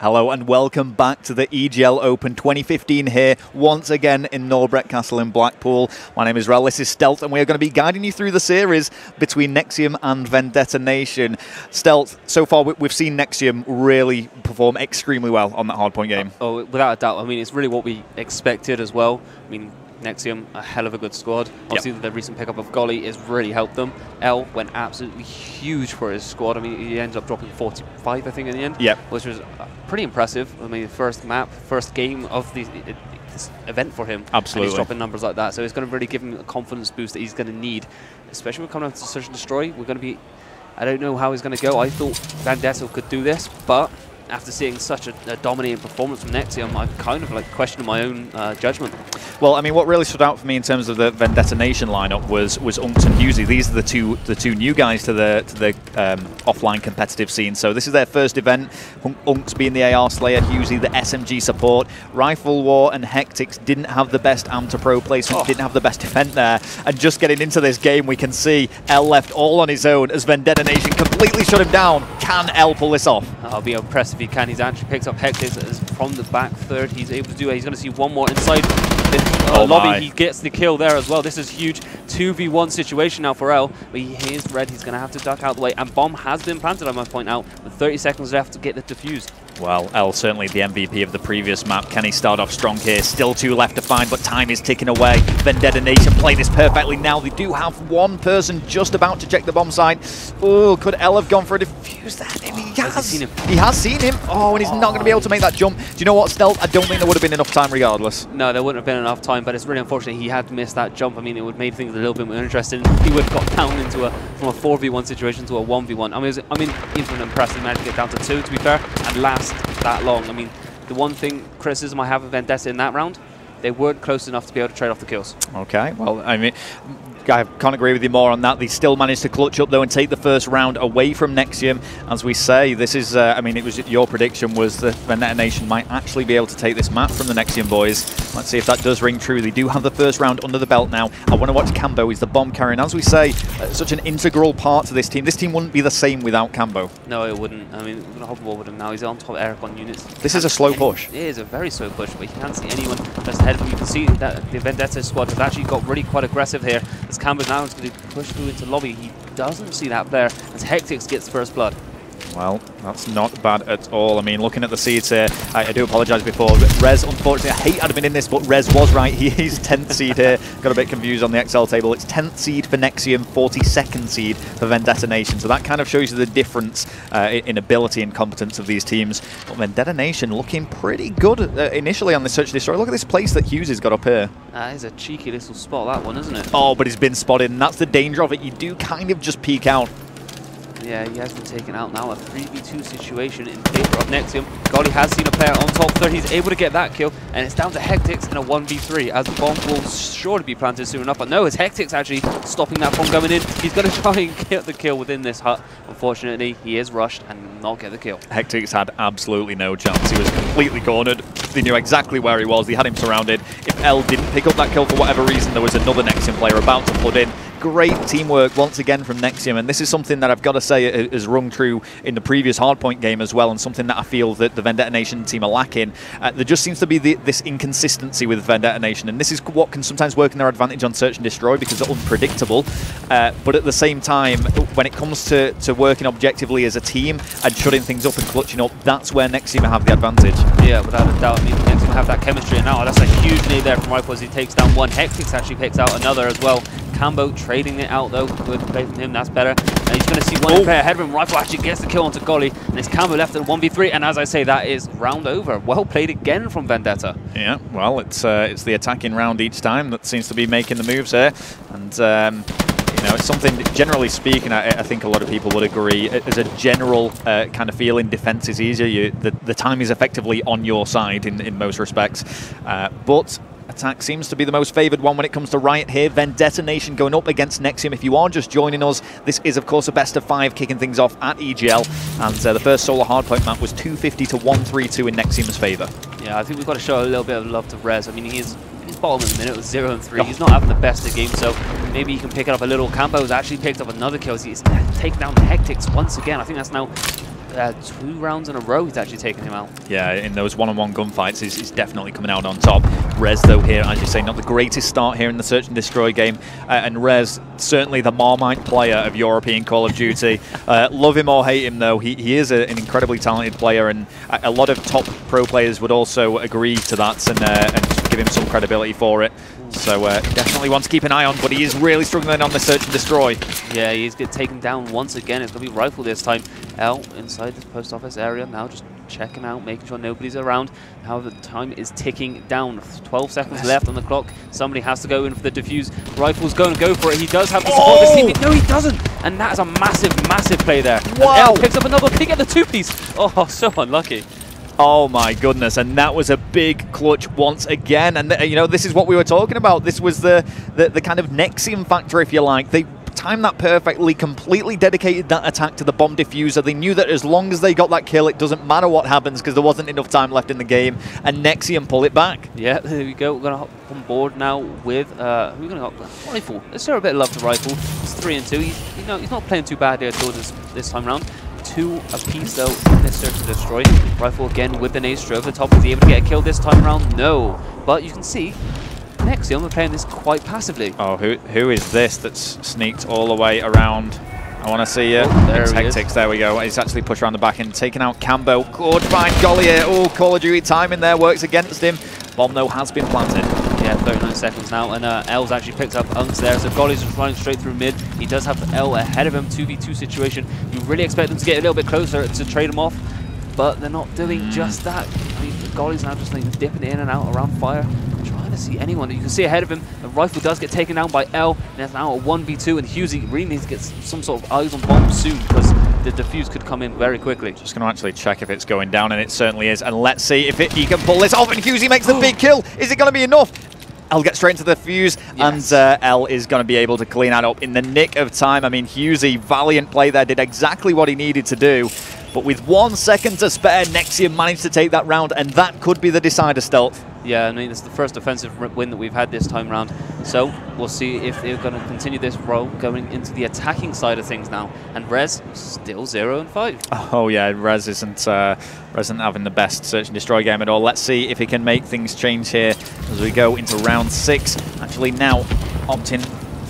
Hello and welcome back to the EGL Open 2015 here, once again in Norbreck Castle in Blackpool. My name is Rel, this is Stealth, and we are going to be guiding you through the series between Nexium and Vendetta Nation. Stealth, so far we've seen Nexium really perform extremely well on that hardpoint game. Oh, without a doubt. I mean, it's really what we expected as well. I mean, Nexium, a hell of a good squad. Obviously, yep. the recent pickup of Golly has really helped them. L went absolutely huge for his squad. I mean, he ended up dropping 45, I think, in the end. Yep. Which was uh, pretty impressive. I mean, first map, first game of the this event for him. Absolutely. And he's dropping numbers like that. So it's going to really give him a confidence boost that he's going to need, especially when coming out to Search and Destroy. We're going to be... I don't know how he's going to go. I thought Van Dessel could do this, but after seeing such a, a dominating performance from Nexium, I'm kind of like questioning my own uh, judgment. Well, I mean, what really stood out for me in terms of the Vendetta Nation lineup was was Unks and Husey. These are the two the two new guys to the to the um, offline competitive scene. So this is their first event. Unks being the AR Slayer, Husey the SMG support. Rifle War and Hectics didn't have the best Am to Pro placement, oh. didn't have the best event there. And just getting into this game, we can see L left all on his own as Vendetta Nation completely shut him down. Can L pull this off? I'll be impressed if he can. He's actually picked up Hectics from the back third. He's able to do it. He's going to see one more inside the oh lobby. My. He gets the kill there as well. This is huge 2v1 situation now for L. But he is red. He's going to have to duck out the way. And bomb has been planted, I must point out, with 30 seconds left to get the defused. Well, L certainly the MVP of the previous map. Can he start off strong here? Still two left to find, but time is ticking away. Vendetta Nation play this perfectly now. They do have one person just about to check the bomb site. Oh, could L have gone for a defuse that? he has. has he, seen him? he has seen him. Oh, and he's oh. not going to be able to make that jump. Do you know what, Stealth? I don't think there would have been enough time regardless. No, there wouldn't have been enough time, but it's really unfortunate he had missed that jump. I mean, it would have made things a little bit more interesting. He would have got down into a from a 4v1 situation to a 1v1. I mean, was, I mean, even impressive managed to get down to two, to be fair, and last that long. I mean, the one thing criticism I have of Vendetta in that round, they weren't close enough to be able to trade off the kills. Okay, well, I mean, I can't agree with you more on that. They still managed to clutch up though and take the first round away from Nexium. As we say, this is, uh, I mean, it was your prediction was that Vendetta Nation might actually be able to take this map from the Nexium boys. Let's see if that does ring true. They do have the first round under the belt now. I want to watch Cambo. He's the bomb carrier. And as we say, uh, such an integral part to this team. This team wouldn't be the same without Cambo. No, it wouldn't. I mean, we're going to hop over with him now. He's on top of Eric on units. This is a slow push. It is a very slow push, but you can't see anyone just ahead of him. You can see that the Vendetta squad have actually got really quite aggressive here. As now is going to push through into lobby. He doesn't see that player as Hectics gets first blood. Well, that's not bad at all. I mean, looking at the seeds here, I, I do apologise before. Rez, unfortunately, I hate I'd been in this, but Rez was right. He is 10th seed here. Got a bit confused on the XL table. It's 10th seed for Nexium, 42nd seed for Vendetta Nation. So that kind of shows you the difference uh, in ability and competence of these teams. But Vendetta Nation looking pretty good uh, initially on the Search Destroy. Look at this place that Hughes has got up here. That is a cheeky little spot, that one, isn't it? Oh, but he's been spotted, and that's the danger of it. You do kind of just peek out yeah, he has been taken out now. A 3v2 situation in favor of Nexium. Golly has seen a player on top third. He's able to get that kill, and it's down to Hectics in a 1v3 as the bomb will surely be planted soon enough. But no, it's Hectics actually stopping that from going in. He's going to try and get the kill within this hut. Unfortunately, he is rushed and not get the kill. Hectics had absolutely no chance. He was completely cornered. They knew exactly where he was. They had him surrounded. If L didn't pick up that kill for whatever reason, there was another Nexium player about to flood in great teamwork once again from Nexium, and this is something that I've got to say has rung true in the previous Hardpoint game as well, and something that I feel that the Vendetta Nation team are lacking. Uh, there just seems to be the, this inconsistency with Vendetta Nation, and this is what can sometimes work in their advantage on Search and Destroy because they're unpredictable. Uh, but at the same time, when it comes to, to working objectively as a team and shutting things up and clutching up, that's where Nexium have the advantage. Yeah, without a doubt. I mean, Nexium have that chemistry, and now that's a huge lead there from Rifle as he takes down one. Hectics actually picks out another as well. Cambo trading it out though. Good play from him, that's better. And he's going to see one oh. player ahead of him. Rifle actually gets the kill onto Golly. And it's Cambo left at 1v3. And as I say, that is round over. Well played again from Vendetta. Yeah, well, it's uh, it's the attacking round each time that seems to be making the moves here. And um, you know, it's something, generally speaking, I, I, think a lot of people would agree, as a general uh, kind of feeling, defense is easier. You, the, the time is effectively on your side in, in most respects. Uh, but Attack seems to be the most favoured one when it comes to Riot here. Vendetta Nation going up against Nexium. If you are just joining us, this is, of course, a best of five kicking things off at EGL. And uh, the first solo hardpoint map was 250 to 132 in Nexium's favour. Yeah, I think we've got to show a little bit of love to Rez. I mean, he's he's bottom of the minute with 0 and 3. Oh. He's not having the best of games, so maybe he can pick it up a little. Cambo's actually picked up another kill. He's taken down the Hectics once again. I think that's now uh, two rounds in a row he's actually taken him out. Yeah, in those one-on-one gunfights, he's, he's, definitely coming out on top. Rez, though, here, as you say, not the greatest start here in the Search and Destroy game. Uh, and Rez, certainly the Marmite player of European Call of Duty. uh, love him or hate him, though, he, he is a, an incredibly talented player, and a, a, lot of top pro players would also agree to that and, uh, and give him some credibility for it. So uh, definitely one to keep an eye on, but he is really struggling on the search and destroy. Yeah, he's get taken down once again. It's going to be Rifle this time. L inside the post office area now, just checking out, making sure nobody's around. How the time is ticking down. 12 seconds left on the clock. Somebody has to go in for the defuse. Rifle's going to go for it. He does have the support oh! of his team. No, he doesn't. And that is a massive, massive play there. Wow. L picks up another pick at the two-piece. Oh, so unlucky. Oh my goodness, and that was a big clutch once again. And, you know, this is what we were talking about. This was the, the, the kind of Nexium factor, if you like. They timed that perfectly, completely dedicated that attack to the bomb diffuser. They knew that as long as they got that kill, it doesn't matter what happens because there wasn't enough time left in the game. And Nexium pull it back. Yeah, there we go. We're going to hop on board now with, uh, we're going to hop Rifle. Let's show a bit of love to Rifle. It's 3 and 2. He's, you know, he's not playing too badly at all this, this time around two apiece though in this search to destroy. Rifle again with the nade over the top. Is he able to get a kill this time around? No. But you can see Nexium are playing this quite passively. Oh, who who is this that's sneaked all the way around? I want to see it. Oh, there it's Hectics, there we go. He's actually pushed around the back and taken out Cambo. Good find, Gollier. Oh, Call of Duty timing there works against him. Bomb, though, has been planted. Yeah, 39 seconds now, and uh, L's actually picked up Unks there, so Golly's just running straight through mid. He does have L ahead of him, 2v2 situation. You really expect them to get a little bit closer to trade him off, but they're not doing mm. just that. I mean, Golly's now just like dipping in and out around fire, trying to see anyone. You can see ahead of him, the rifle does get taken down by L, and it's now a 1v2, and Husey really needs to get some sort of eyes on bomb soon, because the defuse could come in very quickly. Just going to actually check if it's going down, and it certainly is. And let's see if it, he can pull this off, and Husey makes the big kill. Is it going to be enough? I'll get straight into the fuse, yes. and uh, L is going to be able to clean that up in the nick of time. I mean, Husey, valiant play there, did exactly what he needed to do. But with one second to spare, Nexium managed to take that round, and that could be the decider stealth. Yeah, I mean, it's the first offensive win that we've had this time around. So we'll see if they're going to continue this role going into the attacking side of things now. And Rez still 0 and 5. Oh, yeah, Rez isn't, uh, Rez isn't having the best search and destroy game at all. Let's see if he can make things change here as we go into round six. Actually, now opting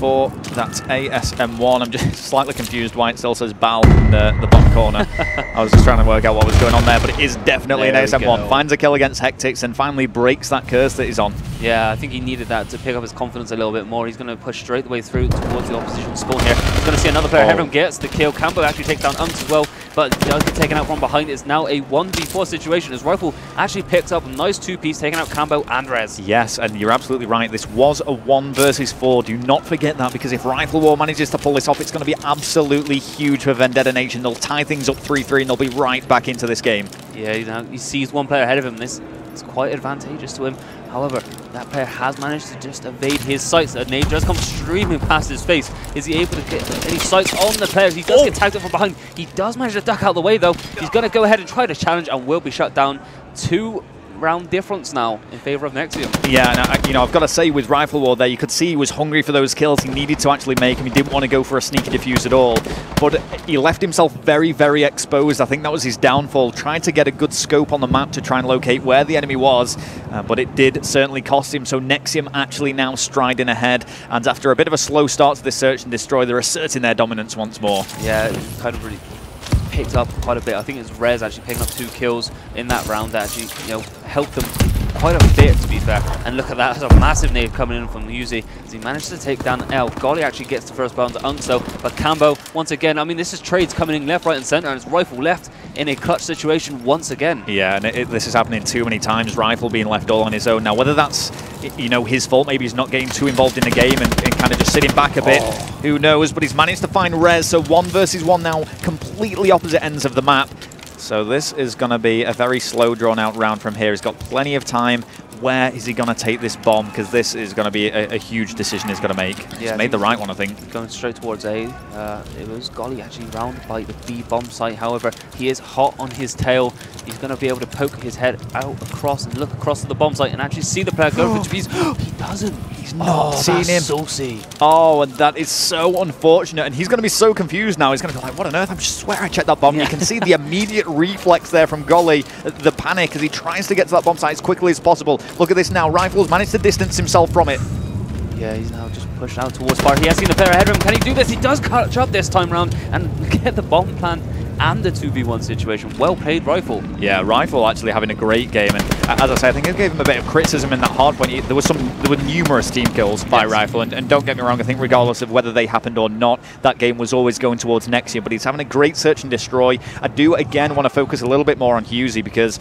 for that ASM1. I'm just slightly confused why it still says BAL in the, the bottom corner. I was just trying to work out what was going on there, but it is definitely there an ASM1. Finds a kill against Hectics and finally breaks that curse that he's on. Yeah, I think he needed that to pick up his confidence a little bit more. He's going to push straight the way through towards the opposition spawn here. He's going to see another player. Oh. Everyone gets the kill. Campbell actually takes down Unks as well, but does get taken out from behind. It's now a 1v4 situation as Rifle actually picks up a nice two-piece, taking out Cambo and Rez. Yes, and you're absolutely right. This was a 1 versus 4. Do not forget that because if Rifle War manages to pull this off, it's going to be absolutely huge for Vendetta Nation. They'll tie things up 3-3 and they'll be right back into this game. Yeah, you know, he sees one player ahead of him. This is quite advantageous to him. However, that player has managed to just evade his sights. A nade does come streaming past his face. Is he able to get any sights on the player? He does oh. get tagged up from behind. He does manage to duck out of the way, though. He's going to go ahead and try to challenge and will be shut down. Two round difference now in favor of Nexium. Yeah, and I, you know, I've got to say with Rifle War there, you could see he was hungry for those kills. He needed to actually make them. He didn't want to go for a sneaky defuse at all. But he left himself very, very exposed. I think that was his downfall, trying to get a good scope on the map to try and locate where the enemy was. Uh, but it did certainly cost him. So Nexium actually now striding ahead. And after a bit of a slow start to this search and destroy, they're asserting their dominance once more. Yeah, kind of really picked up quite a bit. I think it's Rez actually picking up two kills in that round that actually, you know, helped them quite a bit, to be fair. And look at that, there's a massive nade coming in from Yuzi as he managed to take down L. Golly actually gets the first bound to Unso, but Cambo, once again, I mean, this is trades coming in left, right, and center, and it's Rifle left in a clutch situation once again. Yeah, and it, it, this is happening too many times, Rifle being left all on his own. Now, whether that's, you know, his fault, maybe he's not getting too involved in the game and, and kind of just sitting back a bit, oh. who knows, but he's managed to find Rez, so one versus one now, completely opposite ends of the map. So this is going to be a very slow, drawn-out round from here. He's got plenty of time. Where is he going to take this bomb? Because this is going to be a, a, huge decision he's going to make. Yeah, he's made the right one, I think. Going straight towards A. Uh, it was Golly actually rounded by the B bomb site. However, he is hot on his tail. He's going to be able to poke his head out across and look across to the bomb site and actually see the player go for he doesn't. He's not Oh, seen him. saucy. Oh, and that is so unfortunate. And he's going to be so confused now. He's going to be like, what on earth? I swear I checked that bomb. Yeah. You can see the immediate reflex there from Golly, the panic as he tries to get to that bomb site as quickly as possible. Look at this now. Rifles managed to distance himself from it. Yeah, he's now just pushed out towards far. He has seen a ahead of him. Can he do this? He does catch up this time round and get the bomb plant and the 2v1 situation. Well played, Rifle. Yeah, Rifle actually having a great game, and as I say, I think it gave him a bit of criticism in that hard point. There was some, there were numerous team kills by Yes. Rifle, and, and don't get me wrong, I think regardless of whether they happened or not, that game was always going towards next year. But he's having a great search and destroy. I do again want to focus a little bit more on Husey because.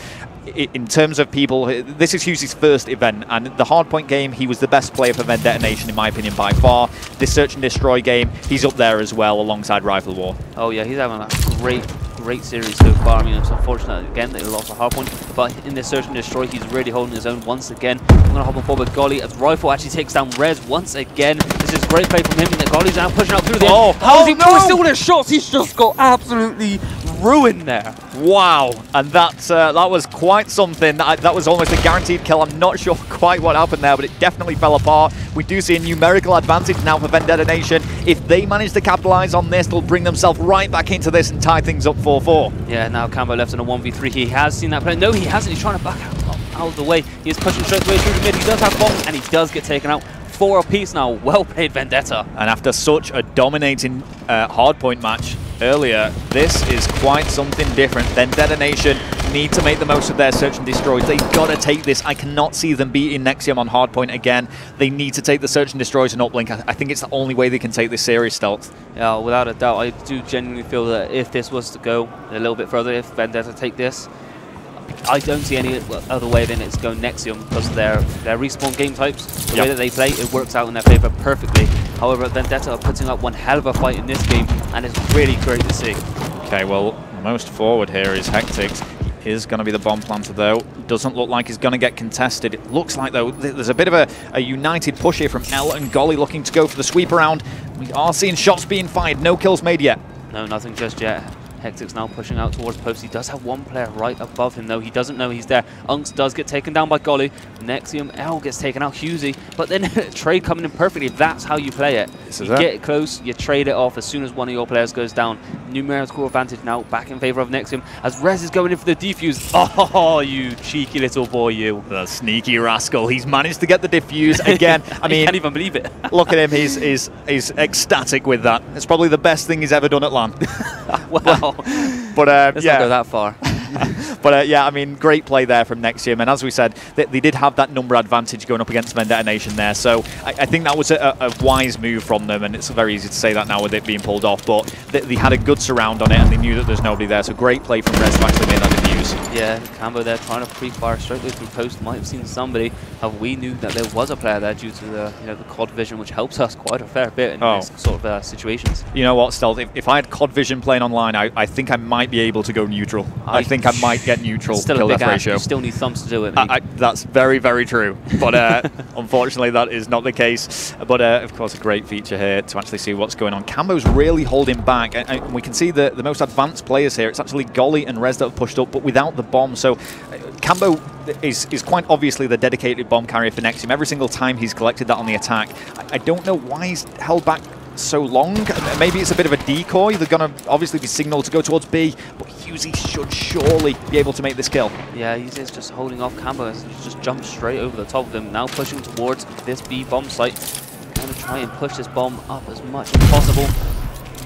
I- In terms of people, this is Hughes' first event, and the hardpoint game, he was the best player for Vendetta Nation, in my opinion, by far. This Search and Destroy game, he's up there as well, alongside Rifle War. Oh yeah, he's having a great, great series so far. I mean, it's unfortunate again that he lost a hardpoint, but in this search and destroy, he's really holding his own once again. I'm gonna hop on forward with Golly as Rifle actually takes down Rez once again. This is great play from him, and Golly's now pushing out through the Oh, end. How is oh, he oh, oh, no! still with his shots? He's just got absolutely ruined there. Wow, and that uh, that was quite something. That, that was almost a guaranteed kill. I'm not sure quite what happened there, but it definitely fell apart. We do see a numerical advantage now for Vendetta Nation. If they manage to capitalize on this, they'll bring themselves right back into this and tie things up 4-4. Yeah, now Cambo left in a 1v3. He has seen that play. No, he hasn't. He's trying to back out, out of the way. He is pushing straight away through the mid. He does have bombs, and he does get taken out. Four apiece now. Well played, Vendetta. And after such a dominating uh, hardpoint match earlier, this is quite something different. Vendetta Nation need to make the most of their search and destroys. They've got to take this. I cannot see them beating Nexium on hardpoint again. They need to take the search and destroys and uplink. I, I think it's the only way they can take this series, Stealth. Yeah, without a doubt, I do genuinely feel that if this was to go a little bit further, if Vendetta take this, I don't see any other way than it's going Nexium because their, their respawn game types, the Yep. way that they play, it works out in their favour perfectly. However, Vendetta are putting up one hell of a fight in this game, and it's really great to see. Okay, well, most forward here is Hectics. He is going to be the bomb planter, though. Doesn't look like he's going to get contested. It looks like, though, th- there's a bit of a, a united push here from L and Golly looking to go for the sweep around. We are seeing shots being fired. No kills made yet. No, nothing just yet. Hectic's now pushing out towards post. He does have one player right above him, though. He doesn't know he's there. Unks does get taken down by Golly. Nexium L gets taken out. Husey. But then trade coming in perfectly. That's how you play it. This is you it. get close, you trade it off as soon as one of your players goes down. Numerical advantage now back in favor of Nexium as Rez is going in for the defuse. Oh, you cheeky little boy, you. The sneaky rascal. He's managed to get the diffuse again. I I mean, can't even believe it. look at him. He's, he's, he's ecstatic with that. It's probably the best thing he's ever done at LAN. wow. but uh, Let's yeah. not go that far. But uh, yeah, I mean, great play there from next Nexium. And as we said, they, they did have that number advantage going up against Vendetta Nation there. So I, I think that was a, a wise move from them. And it's very easy to say that now with it being pulled off. But they, they had a good surround on it and they knew that there's nobody there. So great play from Rez to actually make that defuse. Yeah, Cambo there trying to pre-fire straight away through post. Might have seen somebody. Uh, we knew that there was a player there due to the you know the COD vision, which helps us quite a fair bit in Oh. this sort of uh, situations. You know what, Stealth? If, if I had COD Vision playing online, I, I think I might be able to go neutral. I, I- think I might get neutral Still kill a big death ratio. You still need thumbs to do it. I. I, that's very, very true. But uh, unfortunately, that is not the case. But uh, of course, a great feature here to actually see what's going on. Cambo's really holding back, and, and we can see the, the most advanced players here. It's actually Golly and Rez that have pushed up, but without the bomb. So uh, Cambo is, is quite obviously the dedicated bomb carrier for Nexium. Every single time he's collected that on the attack. I, I don't know why he's held back so long. Maybe it's a bit of a decoy. They're going to obviously be signaled to go towards B, but Husey should surely be able to make this kill. yeah, he's just just holding off Cambo. as He's just jumped straight over the top of him. Now pushing towards this B bomb site. Going to try and push this bomb up as much as possible.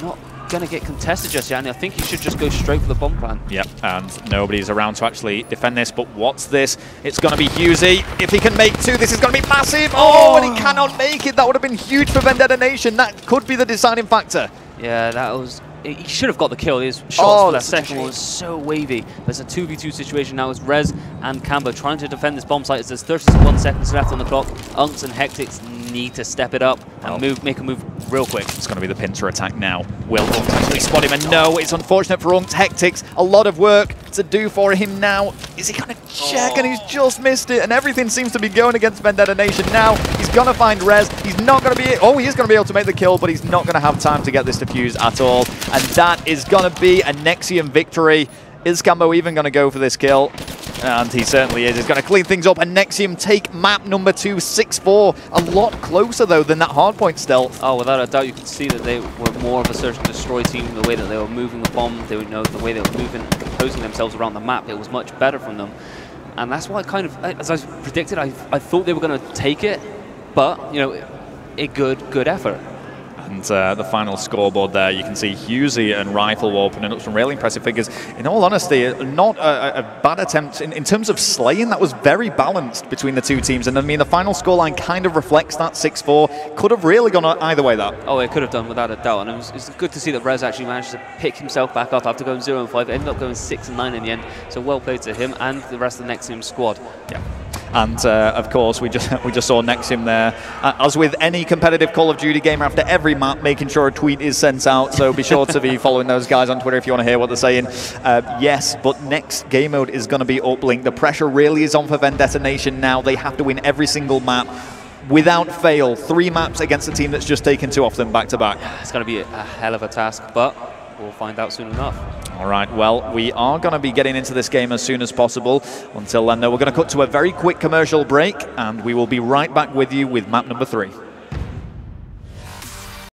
Not going to get contested just yet. And I think he should just go straight for the bomb plan. Yep, and nobody's around to actually defend this, but what's this? It's going to be Husey. If he can make two, this is going to be massive. Oh, oh, and he cannot make it. That would have been huge for Vendetta Nation. That could be the deciding factor. Yeah, that was. He should have got the kill. His shots Oh, for that that's such a second one was so wavy. There's a 2v2 situation now. It's Rez and Cambo trying to defend this bomb site. As there's 31 seconds left on the clock. Unks and Hectics need to step it up and Oh. move, make a move real quick. It's going to be the pincer attack now. Will actually spot him? And no, it's unfortunate for Unks. Hectics, a lot of work to do for him now. Is he going to check? And he's oh. just missed it. And everything seems to be going against Vendetta Nation now. He's going to find Rez. He's not going to be... Oh, he is going to be able to make the kill, but he's not going to have time to get this defused at all. And that is going to be a Nexium victory. Is Cambo even going to go for this kill? And he certainly is. He's going to clean things up. And Nexium take map number two, 6-4. A lot closer, though, than that hardpoint stealth. Oh, without a doubt, you could see that they were more of a search and destroy team. The way that they were moving the bomb, they know the way they were moving, composing themselves around the map. It was much better from them. And that's why kind of, as I predicted, I, I thought they were going to take it. But, you know, a good, good effort. And uh, the final scoreboard there, you can see Husey and Rifle opening up some really impressive figures. In all honesty, not a, a bad attempt. In, in, terms of slaying, that was very balanced between the two teams. And I mean, the final scoreline kind of reflects that 6-4. Could have really gone either way, that. Oh, it could have done, without a doubt. And it was, it was good to see that Rez actually managed to pick himself back up after going 0-5. Ended up going 6-9 in the end. So well played to him and the rest of the Nexium squad. Yeah. And uh, of course, we just we just saw Nexium there. Uh, as with any competitive Call of Duty gamer, after every map, making sure a tweet is sent out. So be sure to be following those guys on Twitter if you want to hear what they're saying. Uh, yes, but next game mode is going to be uplink. The pressure really is on for Vendetta Nation now. They have to win every single map without fail. Three maps against a team that's just taken two off them back to back. It's going to be a hell of a task, but we'll find out soon enough. All right, well, we are going to be getting into this game as soon as possible. Until then, though, we're going to cut to a very quick commercial break, and we will be right back with you with map number three.